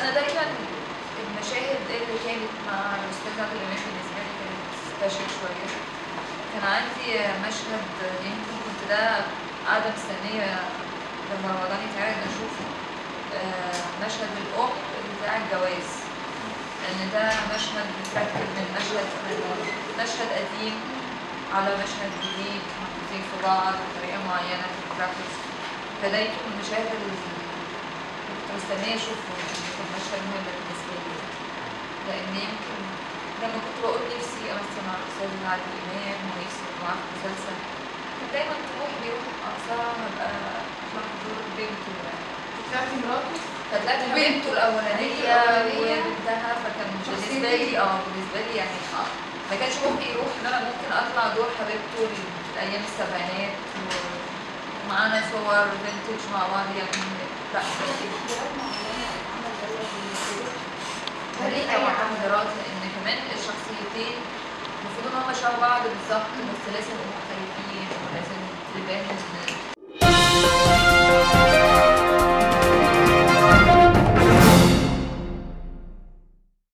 أنا دايما المشاهد اللي كانت مع الاستاذ عبد الغني بالنسبة لي كانت special شوية. كان عندي مشهد يمكن كنت ده قاعدة مستنية لما رمضان يتعرض أشوفه. آه، مشهد الام بتاع الجواز. لأن ده مشهد متركب من مشهد مشهد قديم على مشهد جديد محطوطين في بعض بطريقة معينة في ال practice فده يمكن المشاهد كنت مستنية أشوفه كان مشهد مهم بالنسبة لي لأن يمكن لما كنت بقول نفسي أمثل مع الأستاذ عادل إمام ونفسي معاه في مسلسل كان دايما طموحي بيروح أبقى أطلع في دور بنته يعني طلعتي مراته فطلعت بنته الأولانية وبنتها فكان بالنسبة لي آه بالنسبة لي يعني آه ما كانش ممكن يروح إن أنا ممكن أطلع دور حبيبته أيام السبعينات ومعانا صور فينتج مع بعض يعني فريق أي تحضيرات لأن كمان الشخصيتين المفروض إن هما شبه بعض بالظبط بس لازم يبقوا مختلفين ولازم تبان